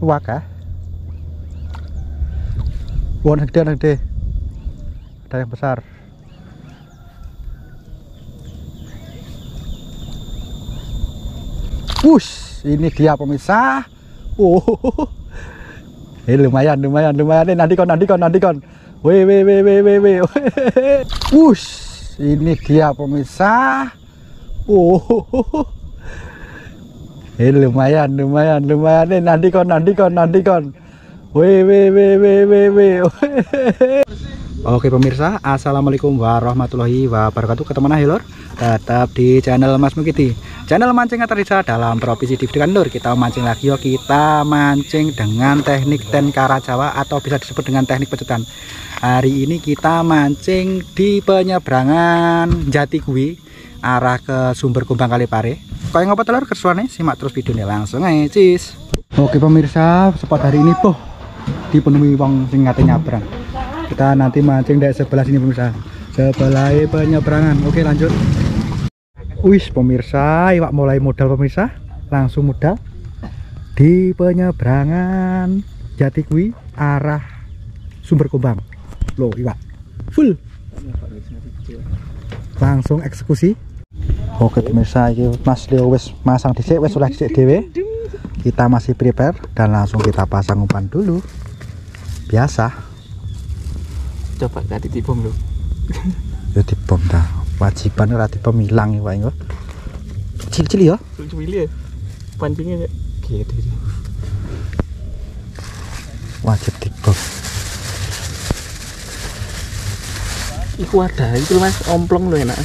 Waka. Wah, gede, anak gede. Ada yang besar. Wush, ini dia pemirsa. Oh, eh lumayan, lumayan, lumayan. Eh, nanti kon, nanti kon, nanti kon. Weh, weh, weh, weh, weh, weh. Wush, ini dia pemirsa. Oh, eh lumayan, lumayan, lumayan. Eh, nanti kon, nanti kon, nanti kon. Weh, weh, weh, weh, weh. Oke pemirsa, assalamualaikum warahmatullahi wabarakatuh. Ketemu lagi lor, tetap di channel Mas Mukiti, channel mancing Atarisa dalam provinsi Divikan Nur. Kita mancing lagi yuk, kita mancing dengan teknik ten Jawa atau bisa disebut dengan teknik pecutan. Hari ini kita mancing di penyeberangan Jati Kui arah ke sumber Kumbang Kalipare. Kau yang ngapa telur kesuane? Simak terus videonya langsung aja, cis. Oke pemirsa, spot hari ini boh dipenuhi wong sing ngate nyabrang. Kita nanti mancing dari sebelah sini pemirsa. Sebelah penyeberangan oke lanjut. Wis pemirsa iwak mulai modal pemirsa. Langsung modal. Di penyeberangan jati kui arah sumber kumbang. Loh iwak. Full. Langsung eksekusi oke pemirsa ini mas Leo wis masang disik wis sudah disik dewe kita masih prepare dan langsung kita pasang umpan dulu. Biasa. Coba tadi dibom lo ya dibom dah. Wajiban ora dibom hilang ya Pak cilik-cilik ya. Cilik ya. Pancingnya gitu wajib dibom. Iku ada itu mas omplong lo enak.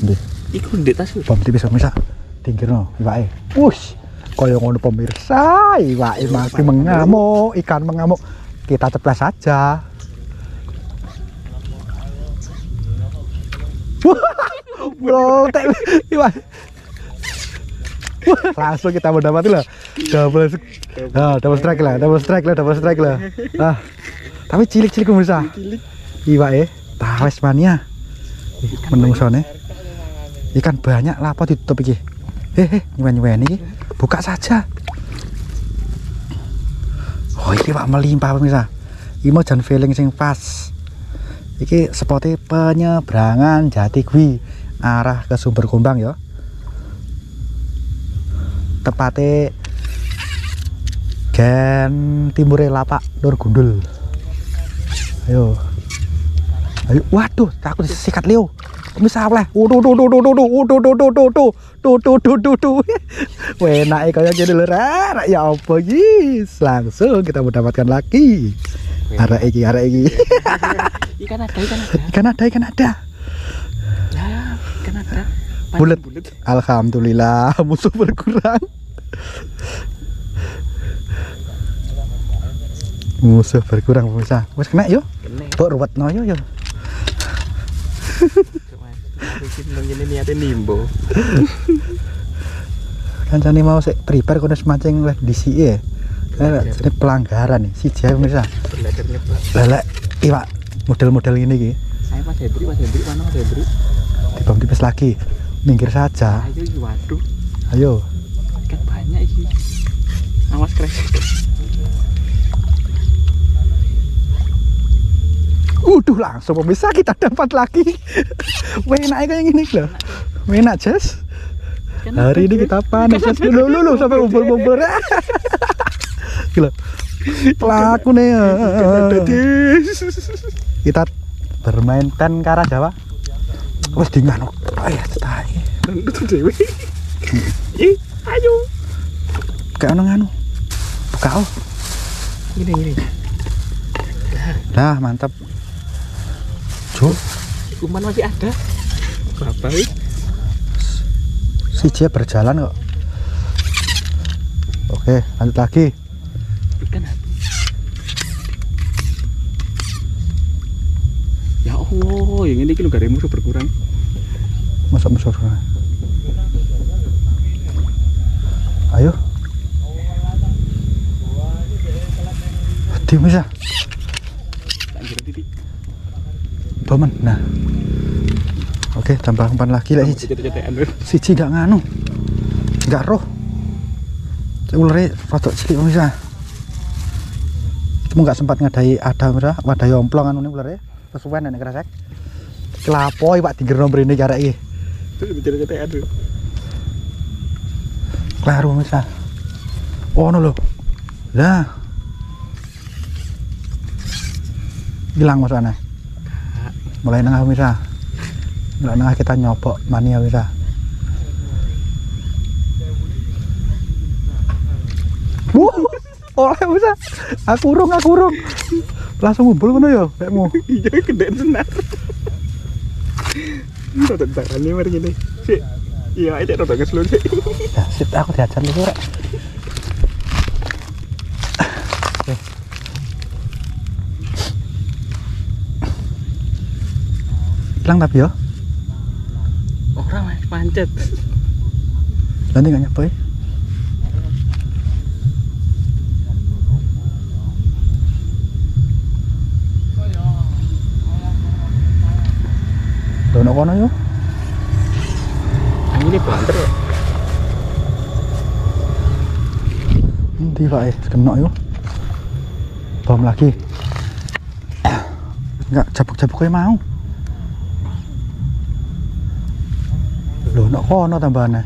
Ndi. Iku ndek tas bom tipis pemirsa tingkirno iwake. Wush kaya ngono pemirsa iwake masih mengamuk ikan mengamuk. Kita ceplas saja. Bro, langsung kita mendapati lah. Double nah, double strike lah double strike lah double strike lah. Ah tapi cilik-cilik pemirsa iya eh tawes mania. Menungsone ikan banyak lah apa ditutup iki? Hehe nyuwen-nyuwen ini buka saja. Oh ini pak melimpah pemirsa ini mau jangan feeling sing pas. Iki seperti penyeberangan jati gwi arah ke sumber kumbang ya tepatnya gen timure lapak Nur Gundul. Ayo. Ayo. Waduh takut sikat Leo bisa oleh waduh duh duh duh duh duh duh duh duh duh duh duh duh duh duh duh duh enak kayak gini lho ya apa guys langsung kita mendapatkan lagi arah iki arah iki ikan ada ikan ada ikan ada ikan ada bulat alhamdulillah musuh berkurang musuh berkurang pemirsa wes kena yuk kok ruwet no yo yo ini niatnya nimbo. Kancane mau sik prepare kono semancing lek di sini ya ini pelanggaran nih si jaya pemirsa. Lelek iwak model-model ini ki saya Mas Hendri Mas Hendri mana Mas Hendri dibom tipis lagi minggir saja. Ayo waduh. Ayo. Kan banyak ini awas crash Udah langsung pemirsa kita dapat lagi. Enak kayak gini loh. Enak Jess. Hari ini kita panen Jess dulu dulu sampai umpul-umpul. Gila. Pelaku nih. Kita bermain ten kara Jawa. Wes di nganu. Ya, cetai. Itu dewe. Ih, ayo. Kayak ono nganu. Buka oh. Ini ini. Nah, mantap. Cuk. Kuman masih ada. Berapa ini? Si J berjalan kok. Oke, lanjut lagi. Ikan habis. Ya Allah, yang ini kilo garimu berkurang. Masa musuh Ayo. Diam bisa. titik. Baman. Nah. Oke, tambah umpan lagi lah siji. Siji gak nganu. Gak roh. ularnya rada cilik pemirsa itu nggak sempat ngadai ada pemirsa wadai omplong anu nih ularnya kesuwen nek kresek kelapoi pak iki Terus bicara-bicara aduh. Klaru pemirsa. Oh no lo. Lah. Hilang masuknya. Mulai nengah pemirsa. Mulai nengah kita nyopok mania pemirsa. Wuh, oleh pemirsa. Aku urung, aku urung. Langsung ngumpul ngono ya, kayakmu. Iya gede tenar. Rada tangannya mari gini. Sik. Iya, itu rada keselu sih. Ya, sip aku diajar dulu rek. Hilang tapi ya. Orang pancet. Nanti nggak nyapai. Dono kono yo. Ini banter ya. Nanti pak kena yo. Bom lagi. Enggak cabuk-cabuk kayak mau. Loh, nak kono tambahannya.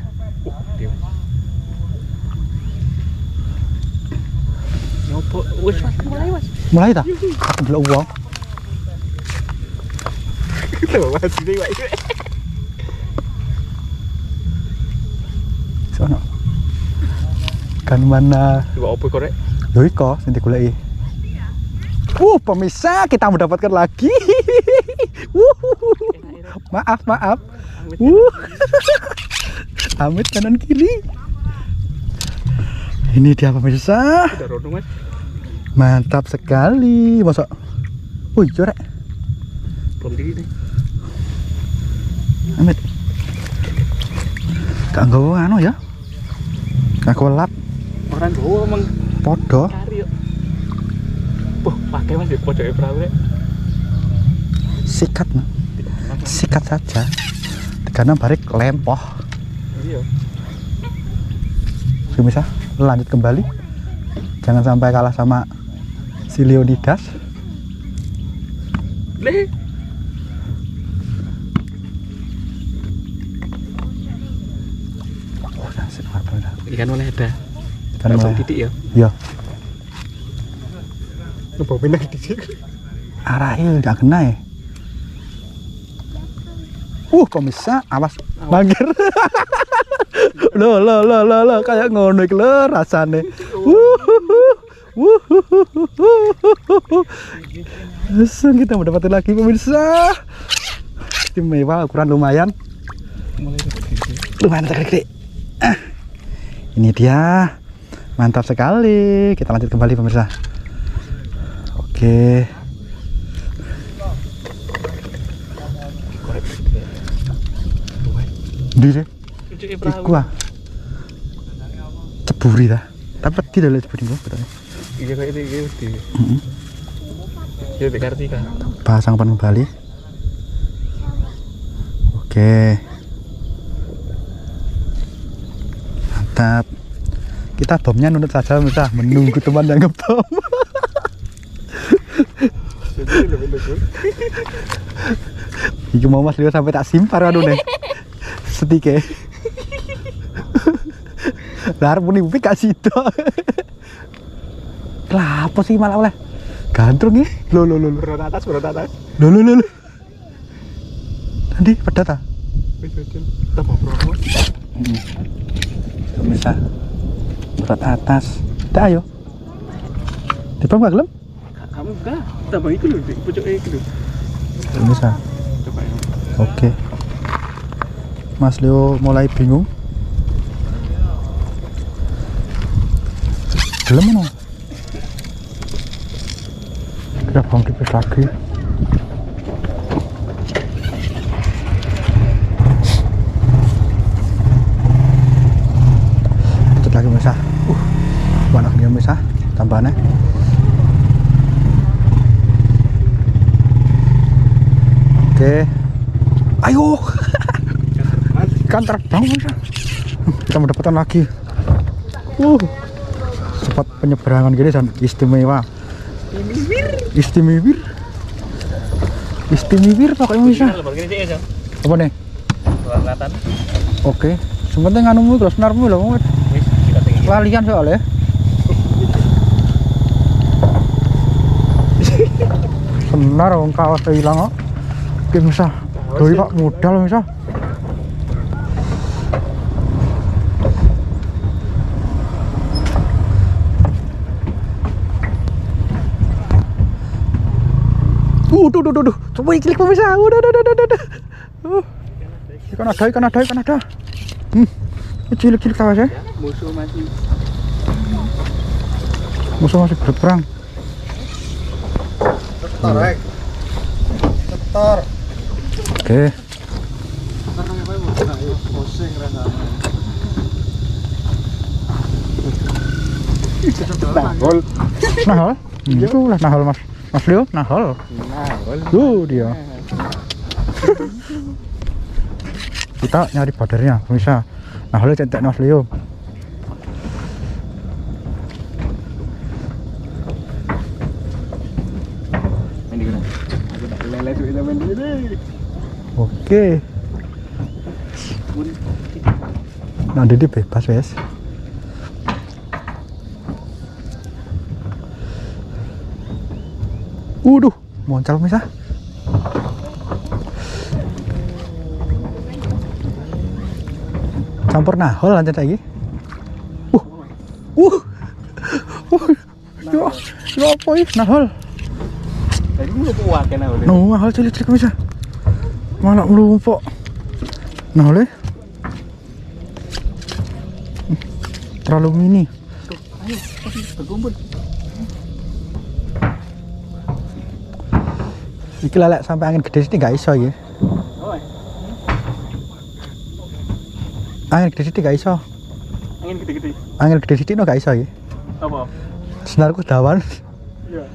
Nyopo, wes mas mulai mas. Mulai tak? Aku uang. Kita mas ini pak. Sono. Kan mana? Coba apa korek? Lho iko sing digoleki. Uh, pemirsa, kita mendapatkan lagi. Wuh. maaf, maaf. Uh. Amit kanan kiri. Ini dia pemirsa. Mantap sekali. Masuk. Wih, jorek. Belum diri nih. Amit. Gak nggawa anu ya. Gak lap Orang tua emang podo. cari yuk. Wah, pakai mas di ya. Sikat, sikat saja. Karena barik lempoh. Iya. Pemirsa, lanjut kembali. Jangan sampai kalah sama si Leonidas. Le. Oh. Ikan mulai ada. Kan Abang mulai. titik ya. Ya, Ngebau pindah di sini. arahnya nggak kena ya. Uh, pemirsa, awas. Mangkir. lo lo lo lo lo kayak ngono iki lho rasane. Langsung kita mendapatkan lagi pemirsa. Istimewa ukuran lumayan. Lumayan gede ah, ini dia. Mantap sekali. Kita lanjut kembali pemirsa. Oke. di deh Cuci perahu. iku ah ceburi dah tapi tidak lihat ceburi gua betul Iya kayak itu gitu. Di. Mm-mm. Ya di Kartika. pasang pan kembali oke mantap kita bomnya nunut saja pemirsa menunggu teman yang ngebom. Iki mau mas Leo sampai tak simpar aduh nih setike Lah arep muni upi kasih itu Lah apa sih malah oleh? Gantung nih Lo lo lo lo Berat atas, berat atas. lo lo lo lo Nanti pedat ah Wis wis. Tambah promo. bisa berat atas. Tak ayo. Di gak gelem? Kamu enggak. Tambah itu di pojok itu loh. bisa Coba ya. oke Mas Leo mulai bingung. Gelem no kita bang tipis lagi. Lanjut lagi misah uh mana gini misah tambahannya. Oke. ayo Mas, ikan terbang kita mendapatkan lagi. Uh spot penyeberangan gini dan istimewa. Istimewa. Istimewa pokoknya bisa ya, apa nih? Oke sementing anumu terus narmu loh lalian soalnya. Senar wong kawas hilang kok oke bisa doi pak modal bisa Uh, duh, duh, duh, duh. Coba iklik pemirsa. Udah, udah, udah, udah. Uh. Ikan ada, ikan ada, ikan ada. Hmm. Ini cilik-cilik tawas ya. Musuh masih Musuh masih berperang. Setor, Rek. Setor. Oke. Rasanya. Nahol. Nahol? Hmm, itu lah nahol mas. Mas Leo, nahol. Tuh dia. Kita nyari badarnya, pemirsa. Nah, halo cantik Mas Leo. Oke. Nah, dede bebas, wes. Waduh moncal misah. Campur nahol lanjut lagi. Uh. Uh. Uh. Yo, yo apa ini? Nahol. Tadi lu kuat kan aku. No, mahal cilik-cilik. Malah melumpuk. Nah, oleh. Terlalu mini. Ayo, berkumpul. Iki lelek sampai angin gede sini gak iso ya. Angin gede sini gak iso. angin gede-gede. Angin gede sini no gak iso ya. Apa? Senarku dawan. Iya.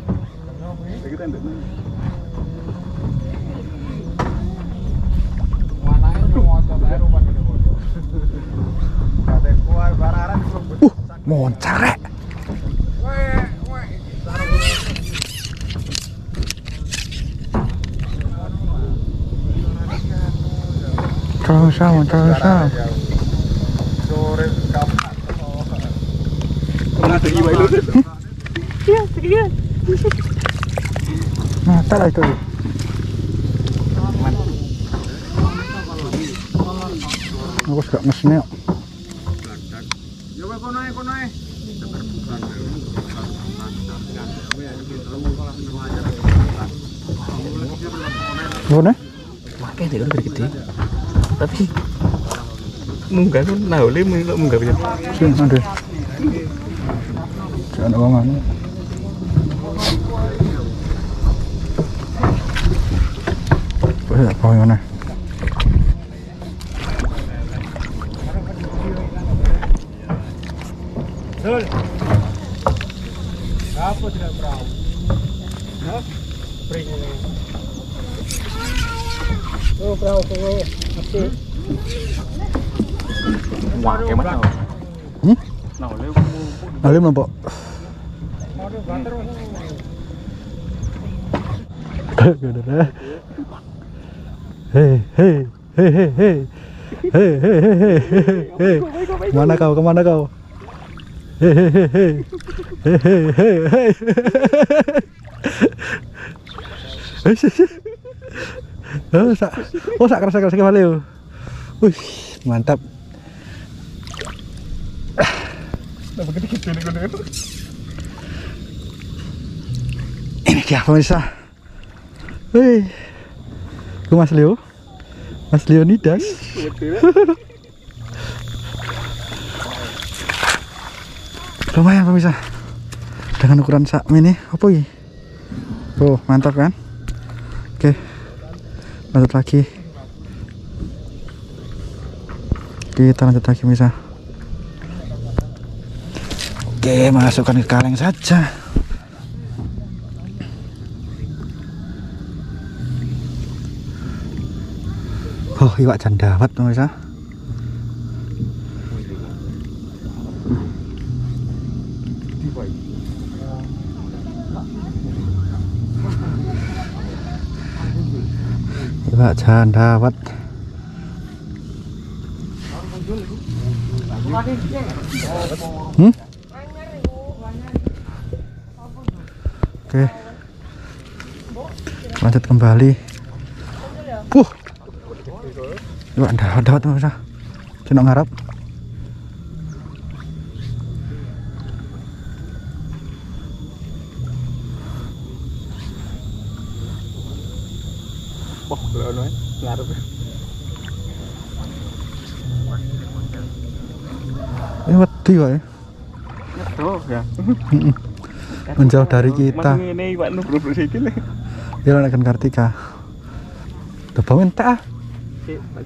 Bararan Uh, moncar rek. terlalu sama terlalu sama nah tak itu aku suka mesinnya Bone? Pakai deh udah kan, gede. Tapi munggah kan nah oleh munggah bisa. Sini ada. Jangan uang mana Boleh apa yang mana? Apa tidak perahu? Hah? Pring. Oh, perahu perahu ngoài cái mắt nào nào hey hey hey hey hei, hei, hei, hei. Hei, hei, hei, hey hey hey hey hey hey hey, hey Hehehe. Oh, sak, oh, sak keras, keras kembali. Wih, mantap. Ini dia pemirsa. Hei, Itu Mas Leo, Mas Leonidas. Lumayan pemirsa. Dengan ukuran sak ini apa ini? Tuh mantap kan? Oke, lanjut lagi. Kita lanjut lagi pemirsa. Oke, masukkan ke kaleng saja. Oh, iwak jandawat pemirsa. Pak jangan dawat. Hmm? Oke. Lanjut kembali. Puh. Yuk, dawat dawat pemirsa. Cina ngarap. Ini wedi kok ya. Ya. Menjauh dari kita. Mas ngene iki Pak Nur bro iki lho. Ya akan Kartika. Tuh bawain teh ah. Sik, Pak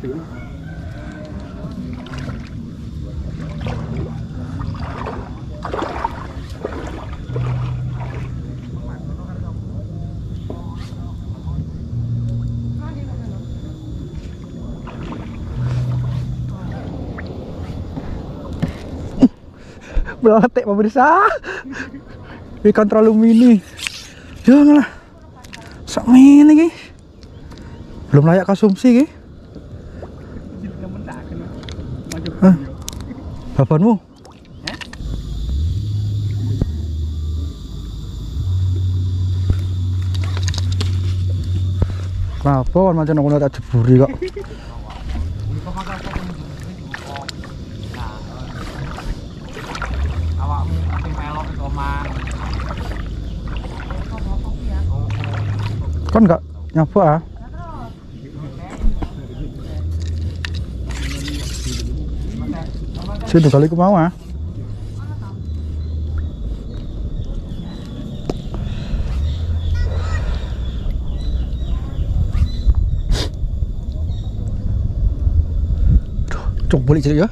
Meletek pemirsa. Ini kontrol mini. Janganlah. Sak mini ki. Belum layak konsumsi ki. Hah? Babanmu? Kenapa kan macam aku tak jeburi kok? Awakmu nanti melok ke omah. Kan enggak nyoba ah. Sini kali aku mau ah. Cok balik jadi ya.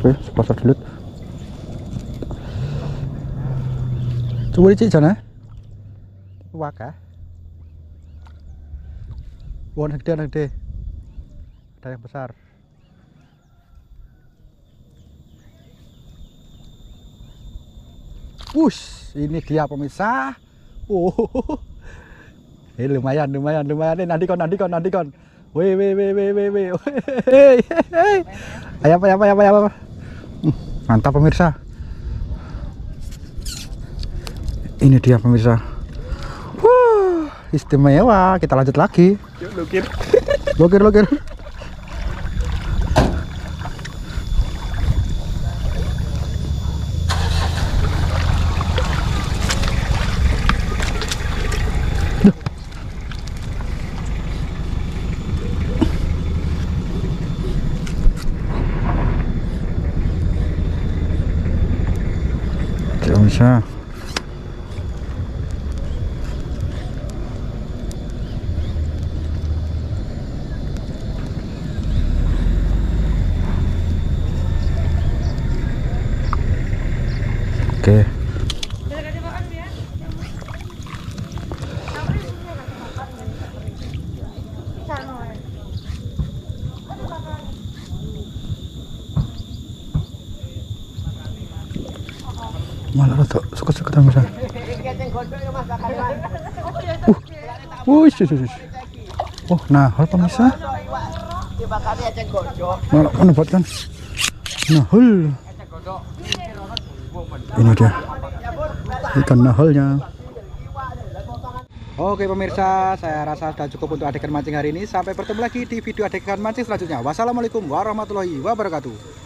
Oke, pasar dulu. Coba dicek sana. Waka. Won gede anak gede. Ada yang besar. Wush, ini dia pemirsa. Oh, eh lumayan, lumayan, lumayan. Eh, nanti kon, nanti kon, nanti kon. Weh, weh, weh, weh, weh, weh. Hei, hei, hei. Apa, apa, apa. Hmm, Mantap pemirsa. Ini dia pemirsa. Wuh, istimewa. Kita lanjut lagi. Yuk lukir. Lokir, lokir. Duh. Tidak bisa. Oke. Malah rada suka-suka ta misal. Uh. Sus, sus, sus. Oh, nah, hal pemirsa. Malah menempatkan. Nah, hul. Ini dia. Ikan nahalnya. Oke pemirsa, saya rasa sudah cukup untuk adegan mancing hari ini. Sampai bertemu lagi di video adegan mancing selanjutnya. Wassalamualaikum warahmatullahi wabarakatuh.